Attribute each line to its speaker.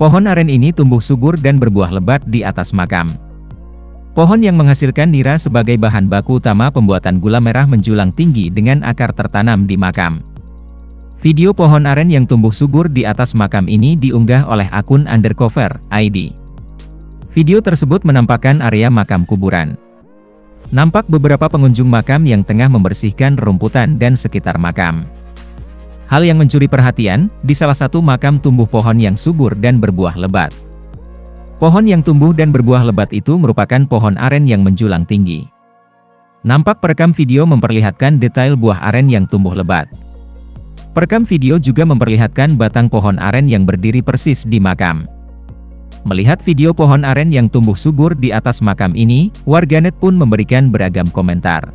Speaker 1: Pohon aren ini tumbuh subur dan berbuah lebat di atas makam. Pohon yang menghasilkan nira sebagai bahan baku utama pembuatan gula merah menjulang tinggi dengan akar tertanam di makam. Video pohon aren yang tumbuh subur di atas makam ini diunggah oleh akun Undercover ID. Video tersebut menampakkan area makam kuburan. Nampak beberapa pengunjung makam yang tengah membersihkan rumputan dan sekitar makam. Hal yang mencuri perhatian, di salah satu makam tumbuh pohon yang subur dan berbuah lebat. Pohon yang tumbuh dan berbuah lebat itu merupakan pohon aren yang menjulang tinggi. Nampak perekam video memperlihatkan detail buah aren yang tumbuh lebat. Perekam video juga memperlihatkan batang pohon aren yang berdiri persis di makam. Melihat video pohon aren yang tumbuh subur di atas makam ini, warganet pun memberikan beragam komentar.